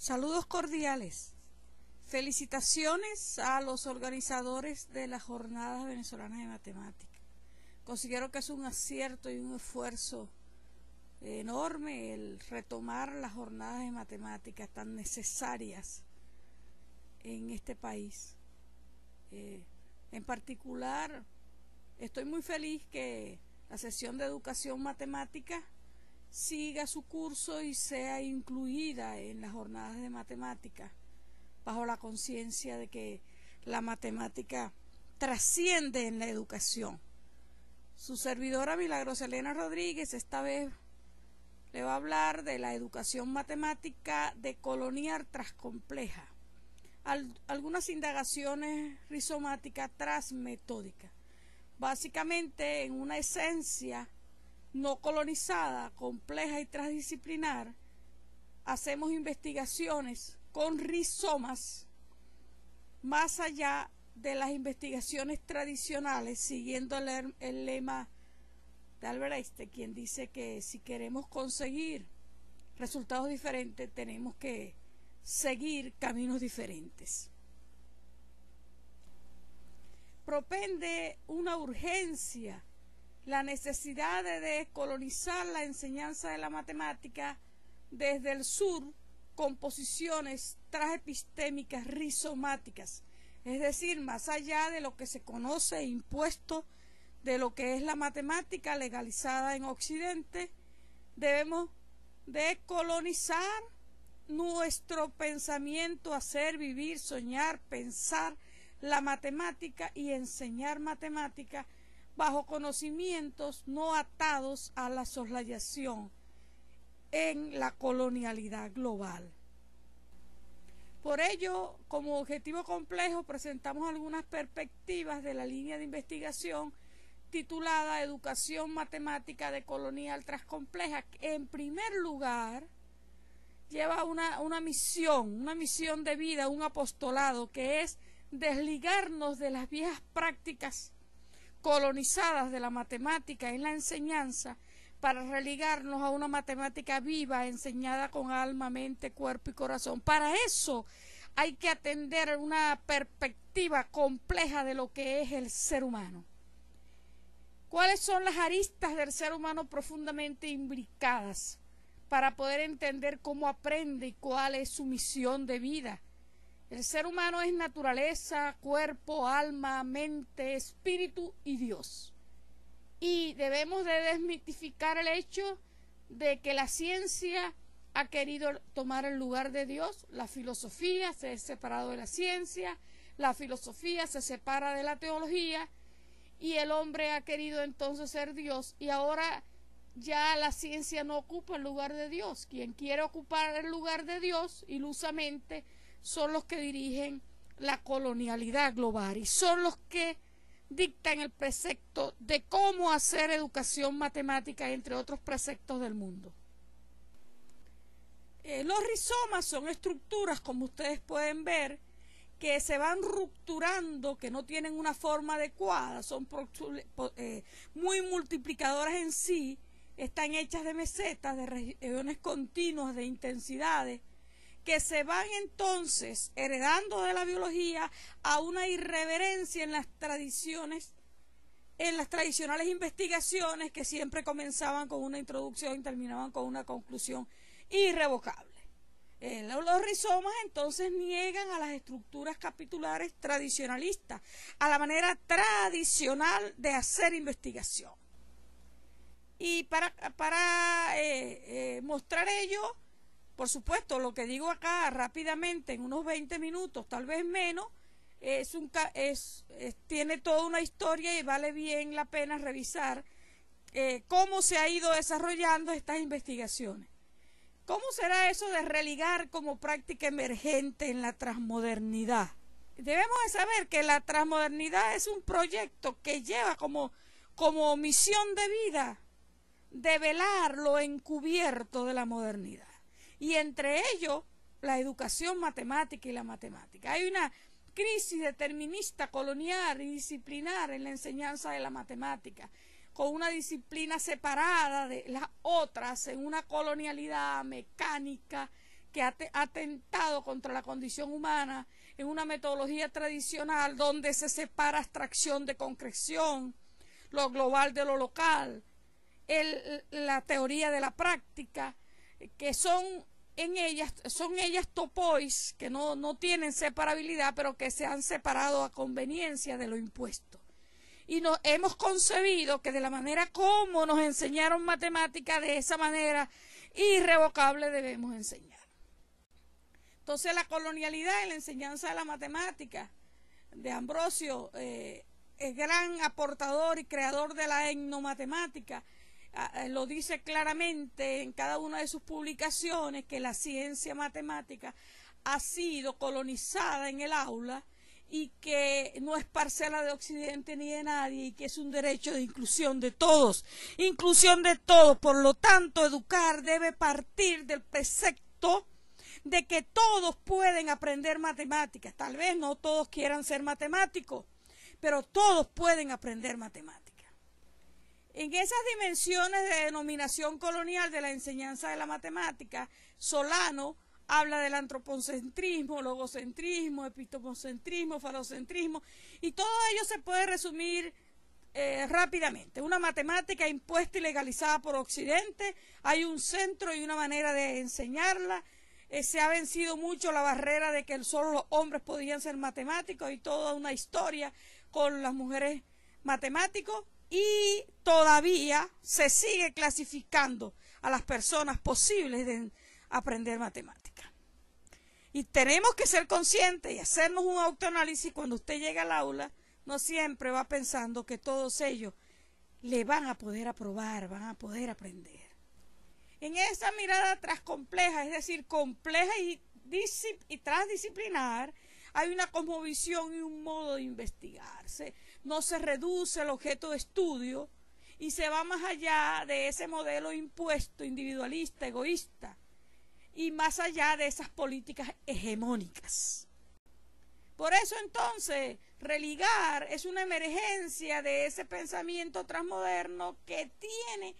Saludos cordiales. Felicitaciones a los organizadores de las jornadas venezolanas de matemática. Considero que es un acierto y un esfuerzo enorme el retomar las jornadas de matemáticas tan necesarias en este país. Eh, en particular, estoy muy feliz que la sesión de educación matemática siga su curso y sea incluida en las jornadas de matemática, bajo la conciencia de que la matemática trasciende en la educación. Su servidora Milagros Elena Rodríguez esta vez le va a hablar de la educación matemática de colonial compleja algunas indagaciones rizomáticas transmetódicas. Básicamente, en una esencia no colonizada, compleja y transdisciplinar, hacemos investigaciones con rizomas más allá de las investigaciones tradicionales, siguiendo el, lema de Albert Einstein, quien dice que si queremos conseguir resultados diferentes tenemos que seguir caminos diferentes. Propende una urgencia la necesidad de descolonizar la enseñanza de la matemática desde el sur con posiciones transepistémicas rizomáticas, es decir, más allá de lo que se conoce e impuesto de lo que es la matemática legalizada en Occidente, debemos decolonizar nuestro pensamiento, hacer, vivir, soñar, pensar la matemática y enseñar matemática bajo conocimientos no atados a la soslayación en la colonialidad global. Por ello, como objetivo complejo, presentamos algunas perspectivas de la línea de investigación titulada Educación Matemática de Colonial Transcompleja. En primer lugar, lleva una, una misión, una misión de vida, un apostolado, que es desligarnos de las viejas prácticas colonizadas de la matemática en la enseñanza para religarnos a una matemática viva, enseñada con alma, mente, cuerpo y corazón. Para eso hay que atender una perspectiva compleja de lo que es el ser humano. ¿Cuáles son las aristas del ser humano profundamente imbricadas para poder entender cómo aprende y cuál es su misión de vida? El ser humano es naturaleza, cuerpo, alma, mente, espíritu y Dios. Y debemos de desmitificar el hecho de que la ciencia ha querido tomar el lugar de Dios, la filosofía se ha separado de la ciencia, la filosofía se separa de la teología y el hombre ha querido entonces ser Dios y ahora ya la ciencia no ocupa el lugar de Dios. Quien quiere ocupar el lugar de Dios ilusamente son los que dirigen la colonialidad global y son los que dictan el precepto de cómo hacer educación matemática, entre otros preceptos del mundo. Eh, los rizomas son estructuras, como ustedes pueden ver, que se van rupturando, que no tienen una forma adecuada, son eh, muy multiplicadoras en sí, están hechas de mesetas, de regiones continuas, de intensidades, que se van entonces heredando de la biología a una irreverencia en las tradiciones, en las tradicionales investigaciones que siempre comenzaban con una introducción y terminaban con una conclusión irrevocable. Eh, los rizomas entonces niegan a las estructuras capitulares tradicionalistas, a la manera tradicional de hacer investigación. Y para, para eh, eh, mostrar ello, por supuesto, lo que digo acá rápidamente, en unos 20 minutos, tal vez menos, es un, tiene toda una historia y vale bien la pena revisar eh, cómo se ha ido desarrollando estas investigaciones. ¿Cómo será eso de religar como práctica emergente en la transmodernidad? Debemos de saber que la transmodernidad es un proyecto que lleva como, como misión de vida develar lo encubierto de la modernidad y entre ellos la educación matemática y la matemática. Hay una crisis determinista, colonial y disciplinar en la enseñanza de la matemática, con una disciplina separada de las otras en una colonialidad mecánica que ha atentado contra la condición humana en una metodología tradicional donde se separa abstracción de concreción, lo global de lo local, la teoría de la práctica, que son en ellas, son ellas topois que no, no tienen separabilidad, pero que se han separado a conveniencia de lo impuesto. Y nos hemos concebido que de la manera como nos enseñaron matemática, de esa manera irrevocable debemos enseñar. Entonces la colonialidad en la enseñanza de la matemática de Ambrosio, eh, es gran aportador y creador de la etnomatemática, lo dice claramente en cada una de sus publicaciones que la ciencia matemática ha sido colonizada en el aula y que no es parcela de Occidente ni de nadie y que es un derecho de inclusión de todos, inclusión de todos. Por lo tanto, educar debe partir del precepto de que todos pueden aprender matemáticas. Tal vez no todos quieran ser matemáticos, pero todos pueden aprender matemáticas. En esas dimensiones de denominación colonial de la enseñanza de la matemática, Solano habla del antropocentrismo, logocentrismo, epistemocentrismo, falocentrismo, y todo ello se puede resumir eh, rápidamente. Una matemática impuesta y legalizada por Occidente, hay un centro y una manera de enseñarla. Eh, se ha vencido mucho la barrera de que solo los hombres podían ser matemáticos y toda una historia con las mujeres matemáticos y todavía se sigue clasificando a las personas posibles de aprender matemática. Y tenemos que ser conscientes y hacernos un autoanálisis cuando usted llega al aula, no siempre va pensando que todos ellos le van a poder aprobar, van a poder aprender. En esa mirada compleja, es decir, compleja y, y transdisciplinar, hay una cosmovisión y un modo de investigarse no se reduce el objeto de estudio y se va más allá de ese modelo impuesto, individualista, egoísta, y más allá de esas políticas hegemónicas. Por eso entonces, religar es una emergencia de ese pensamiento transmoderno que tiene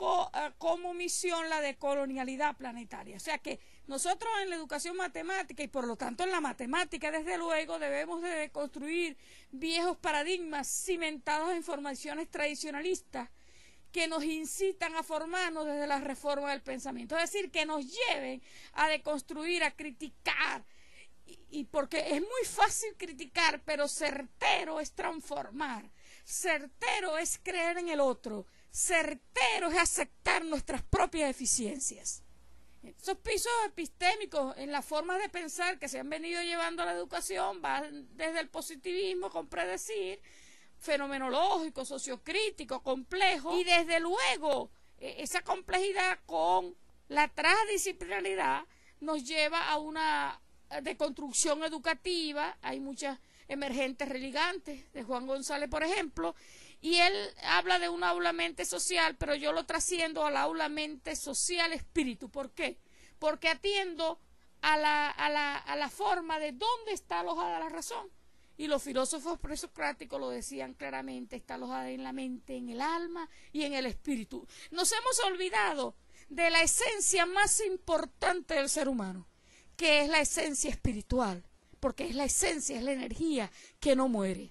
eh, como misión la de colonialidad planetaria. O sea que nosotros en la educación matemática y por lo tanto en la matemática, desde luego, debemos de construir viejos paradigmas cimentados en formaciones tradicionalistas que nos incitan a formarnos desde la reforma del pensamiento, es decir, que nos lleven a deconstruir, a criticar, y porque es muy fácil criticar, pero certero es transformar, certero es creer en el otro, certero es aceptar nuestras propias deficiencias. Esos pisos epistémicos en la forma de pensar que se han venido llevando a la educación van desde el positivismo con predecir, fenomenológico, sociocrítico, complejo, y desde luego e, esa complejidad con la transdisciplinaridad nos lleva a una deconstrucción educativa, hay muchas emergentes religantes, de Juan González, por ejemplo, y él habla de un aula mente social, pero yo lo trasciendo al aula mente social espíritu. ¿Por qué? Porque atiendo a la, a la, a la forma de dónde está alojada la razón. Y los filósofos presocráticos lo decían claramente, está alojada en la mente, en el alma y en el espíritu. Nos hemos olvidado de la esencia más importante del ser humano, que es la esencia espiritual, porque es la esencia, es la energía que no muere.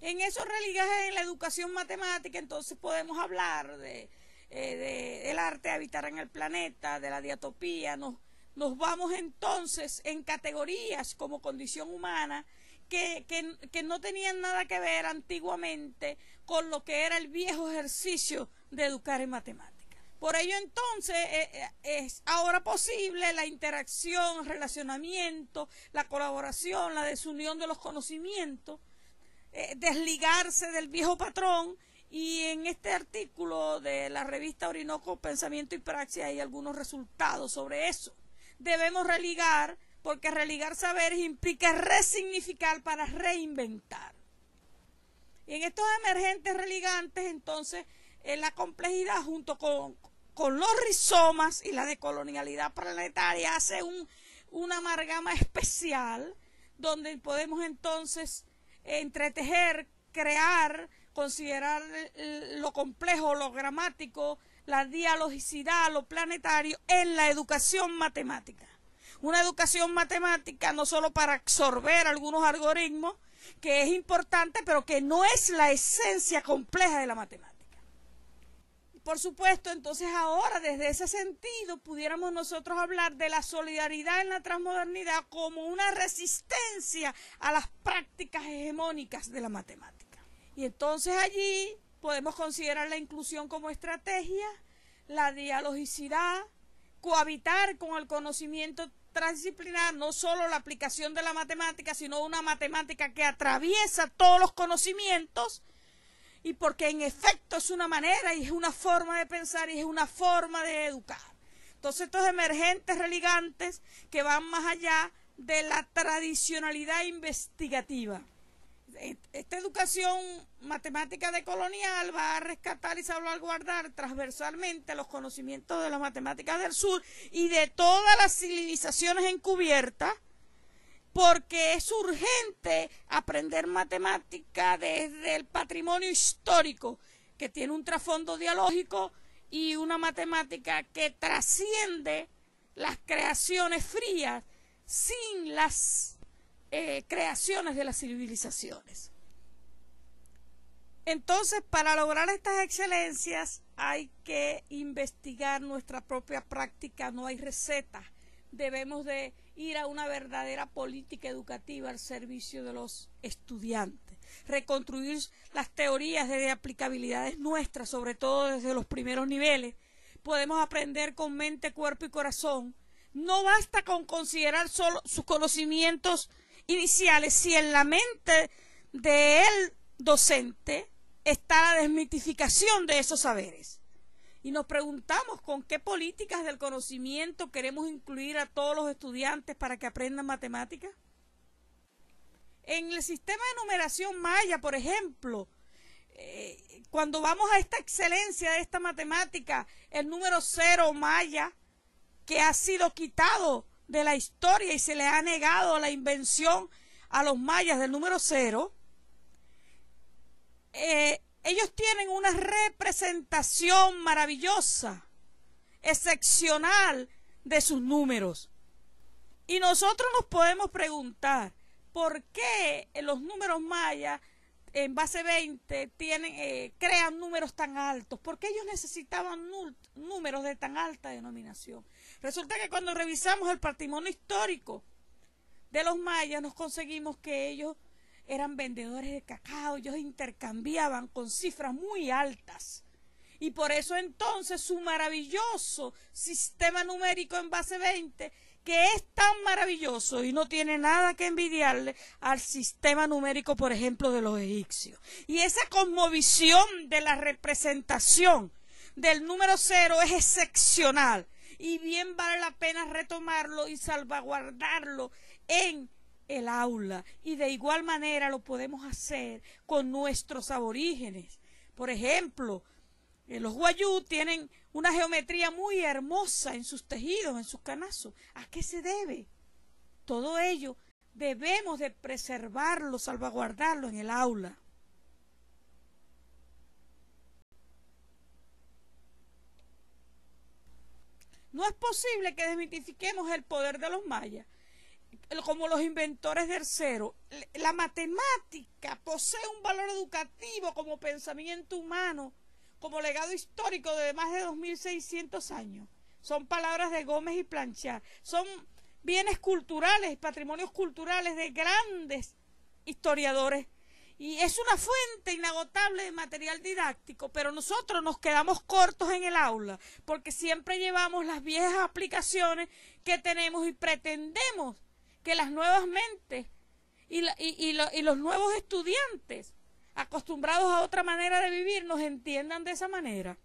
En esos religajes en la educación matemática, entonces podemos hablar de, eh, del arte de habitar en el planeta, de la diatopía. Nos, nos vamos entonces en categorías como condición humana que, que, no tenían nada que ver antiguamente con lo que era el viejo ejercicio de educar en matemáticas. Por ello entonces eh, eh, es ahora posible la interacción, relacionamiento, la colaboración, la desunión de los conocimientos eh, desligarse del viejo patrón y en este artículo de la revista Orinoco Pensamiento y Praxis hay algunos resultados sobre eso. Debemos religar porque religar saberes implica resignificar para reinventar. Y en estos emergentes religantes, entonces, en la complejidad junto con, con los rizomas y la decolonialidad planetaria hace un, una amalgama especial donde podemos entonces entretejer, crear, considerar lo complejo, lo gramático, la dialogicidad, lo planetario en la educación matemática. una educación matemática no solo para absorber algunos algoritmos, que es importante, pero que no es la esencia compleja de la matemática. Por supuesto, entonces ahora desde ese sentido pudiéramos nosotros hablar de la solidaridad en la transmodernidad como una resistencia a las prácticas hegemónicas de la matemática. Y entonces allí podemos considerar la inclusión como estrategia, la dialogicidad, cohabitar con el conocimiento transdisciplinar, no solo la aplicación de la matemática, sino una matemática que atraviesa todos los conocimientos y porque en efecto es una manera y es una forma de pensar y es una forma de educar. Entonces estos emergentes religantes que van más allá de la tradicionalidad investigativa. Esta educación matemática de colonial va a rescatar y salvaguardar transversalmente los conocimientos de las matemáticas del sur y de todas las civilizaciones encubiertas porque es urgente aprender matemática desde el patrimonio histórico, que tiene un trasfondo dialógico y una matemática que trasciende las creaciones frías sin las eh, creaciones de las civilizaciones. Entonces, para lograr estas excelencias hay que investigar nuestra propia práctica, no hay recetas. Debemos de ir a una verdadera política educativa al servicio de los estudiantes, reconstruir las teorías de aplicabilidades nuestras, sobre todo desde los primeros niveles. Podemos aprender con mente, cuerpo y corazón. No basta con considerar solo sus conocimientos iniciales si en la mente del docente está la desmitificación de esos saberes y nos preguntamos con qué políticas del conocimiento queremos incluir a todos los estudiantes para que aprendan matemáticas. En el sistema de numeración maya, por ejemplo, eh, cuando vamos a esta excelencia de esta matemática, el número cero maya, que ha sido quitado de la historia y se le ha negado la invención a los mayas del número cero, eh, ellos tienen una representación maravillosa, excepcional de sus números. Y nosotros nos podemos preguntar, ¿por qué los números mayas en base 20 tienen, eh, crean números tan altos? ¿Por qué ellos necesitaban números de tan alta denominación? Resulta que cuando revisamos el patrimonio histórico de los mayas nos conseguimos que ellos eran vendedores de cacao, ellos intercambiaban con cifras muy altas. Y por eso entonces su maravilloso sistema numérico en base 20, que es tan maravilloso y no tiene nada que envidiarle al sistema numérico, por ejemplo, de los egipcios. Y esa cosmovisión de la representación del número cero es excepcional. Y bien vale la pena retomarlo y salvaguardarlo en el aula y de igual manera lo podemos hacer con nuestros aborígenes. Por ejemplo, eh, los guayú tienen una geometría muy hermosa en sus tejidos, en sus canazos. ¿A qué se debe? Todo ello debemos de preservarlo, salvaguardarlo en el aula. No es posible que desmitifiquemos el poder de los mayas como los inventores del cero. La matemática posee un valor educativo como pensamiento humano, como legado histórico de más de 2.600 años. Son palabras de Gómez y Planchard. Son bienes culturales, patrimonios culturales de grandes historiadores. Y es una fuente inagotable de material didáctico, pero nosotros nos quedamos cortos en el aula, porque siempre llevamos las viejas aplicaciones que tenemos y pretendemos que las nuevas mentes y, los nuevos estudiantes acostumbrados a otra manera de vivir nos entiendan de esa manera.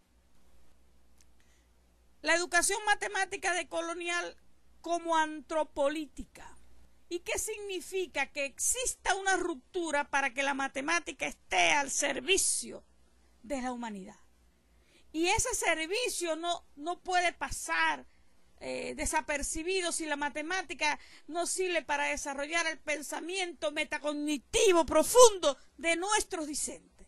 La educación matemática de colonial como antropolítica. ¿Y qué significa? Que exista una ruptura para que la matemática esté al servicio de la humanidad. Y ese servicio no, no puede pasar eh, desapercibido si la matemática no sirve para desarrollar el pensamiento metacognitivo profundo de nuestros discentes.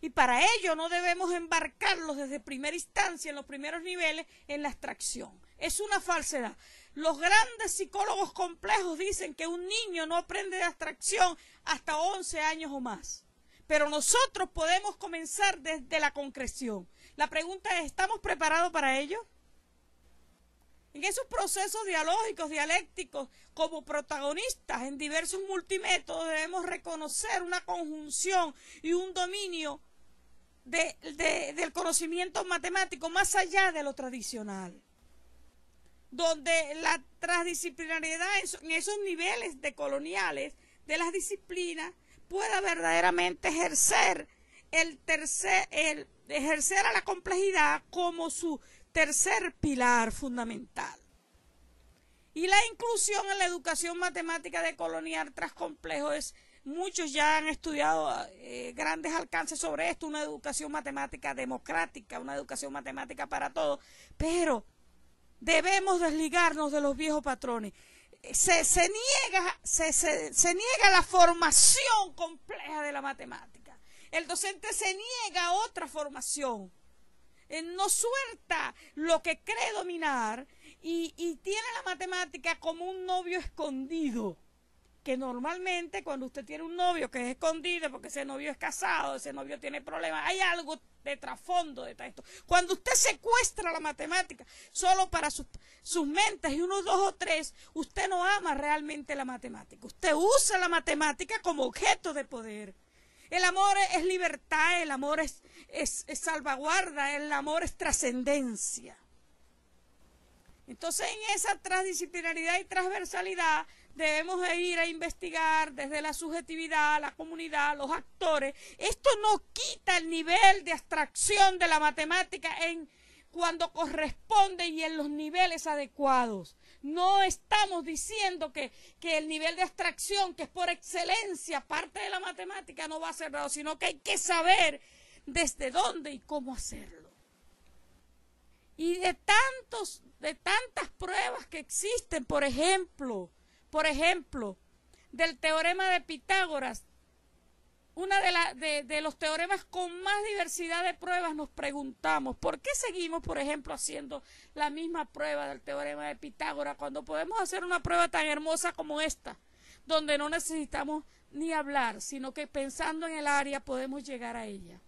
Y para ello no debemos embarcarlos desde primera instancia, en los primeros niveles, en la abstracción. Es una falsedad. Los grandes psicólogos complejos dicen que un niño no aprende de abstracción hasta 11 años o más. Pero nosotros podemos comenzar desde la concreción. La pregunta es, ¿estamos preparados para ello? En esos procesos dialógicos, dialécticos, como protagonistas en diversos multimétodos, debemos reconocer una conjunción y un dominio del conocimiento matemático más allá de lo tradicional donde la transdisciplinariedad en esos niveles de coloniales de las disciplinas pueda verdaderamente ejercer el tercer el ejercer a la complejidad como su tercer pilar fundamental. Y la inclusión en la educación matemática de colonial tras complejo es muchos ya han estudiado eh, grandes alcances sobre esto, una educación matemática democrática, una educación matemática para todos, pero debemos desligarnos de los viejos patrones. Se, niega, se, se, niega la formación compleja de la matemática. El docente se niega a otra formación. No suelta lo que cree dominar y, y tiene la matemática como un novio escondido que normalmente cuando usted tiene un novio que es escondido porque ese novio es casado, ese novio tiene problemas, hay algo de trasfondo de esto. Cuando usted secuestra la matemática solo para sus, sus mentes y unos dos o tres, usted no ama realmente la matemática. Usted usa la matemática como objeto de poder. El amor es libertad, el amor es, salvaguarda, el amor es trascendencia. Entonces en esa transdisciplinaridad y transversalidad debemos ir a investigar desde la subjetividad, la comunidad, los actores. Esto no quita el nivel de abstracción de la matemática en cuando corresponde y en los niveles adecuados. No estamos diciendo que, que, el nivel de abstracción, que es por excelencia parte de la matemática, no va a ser dado, sino que hay que saber desde dónde y cómo hacerlo. Y de tantos, de tantas pruebas que existen, por ejemplo, por ejemplo, del teorema de Pitágoras, una de, de, los teoremas con más diversidad de pruebas, nos preguntamos, ¿por qué seguimos, por ejemplo, haciendo la misma prueba del teorema de Pitágoras cuando podemos hacer una prueba tan hermosa como esta, donde no necesitamos ni hablar, sino que pensando en el área podemos llegar a ella?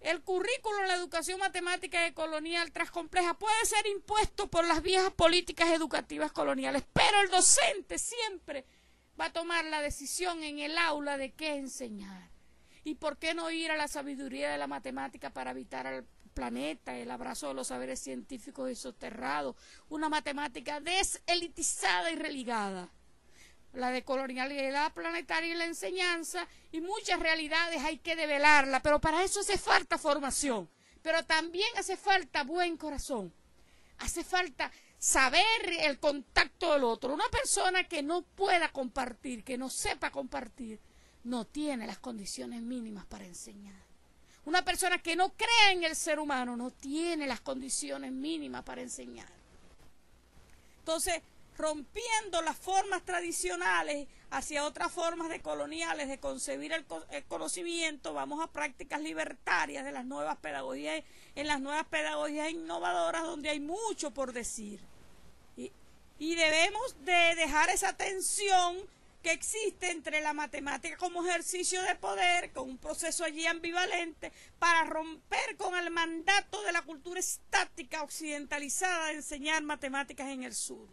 El currículo en la educación matemática y colonial transcompleja puede ser impuesto por las viejas políticas educativas coloniales, pero el docente siempre va a tomar la decisión en el aula de qué enseñar. ¿Y por qué no ir a la sabiduría de la matemática para evitar al planeta, el abrazo de los saberes científicos y soterrados, una matemática deselitizada y religada? la de colonialidad planetaria y la enseñanza, y muchas realidades hay que develarla, pero para eso hace falta formación, pero también hace falta buen corazón, hace falta saber el contacto del otro. Una persona que no pueda compartir, que no sepa compartir, no tiene las condiciones mínimas para enseñar. Una persona que no crea en el ser humano no tiene las condiciones mínimas para enseñar. Entonces, rompiendo las formas tradicionales hacia otras formas de coloniales de concebir el, conocimiento, vamos a prácticas libertarias de las nuevas pedagogías, en las nuevas pedagogías innovadoras donde hay mucho por decir. Y, debemos de dejar esa tensión que existe entre la matemática como ejercicio de poder, con un proceso allí ambivalente, para romper con el mandato de la cultura estática occidentalizada de enseñar matemáticas en el sur.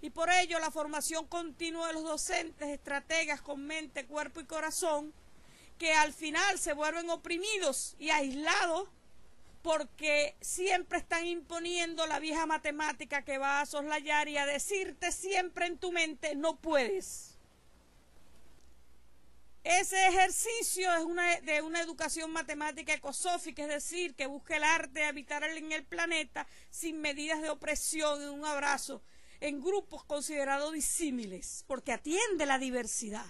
Y por ello la formación continua de los docentes, estrategas con mente, cuerpo y corazón, que al final se vuelven oprimidos y aislados porque siempre están imponiendo la vieja matemática que va a soslayar y a decirte siempre en tu mente no puedes. Ese ejercicio es una, de una educación matemática ecosófica, es decir, que busca el arte de habitar en el planeta sin medidas de opresión y un abrazo en grupos considerados disímiles, porque atiende la diversidad.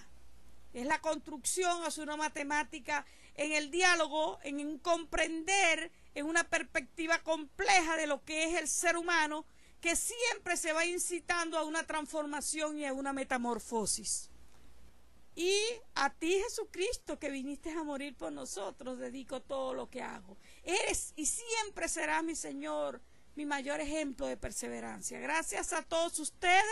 Es la construcción hacia una matemática en el diálogo, en comprender, en una perspectiva compleja de lo que es el ser humano, que siempre se va incitando a una transformación y a una metamorfosis. Y a ti, Jesucristo, que viniste a morir por nosotros, dedico todo lo que hago. Eres y siempre serás mi Señor, mi mayor ejemplo de perseverancia. Gracias a todos ustedes.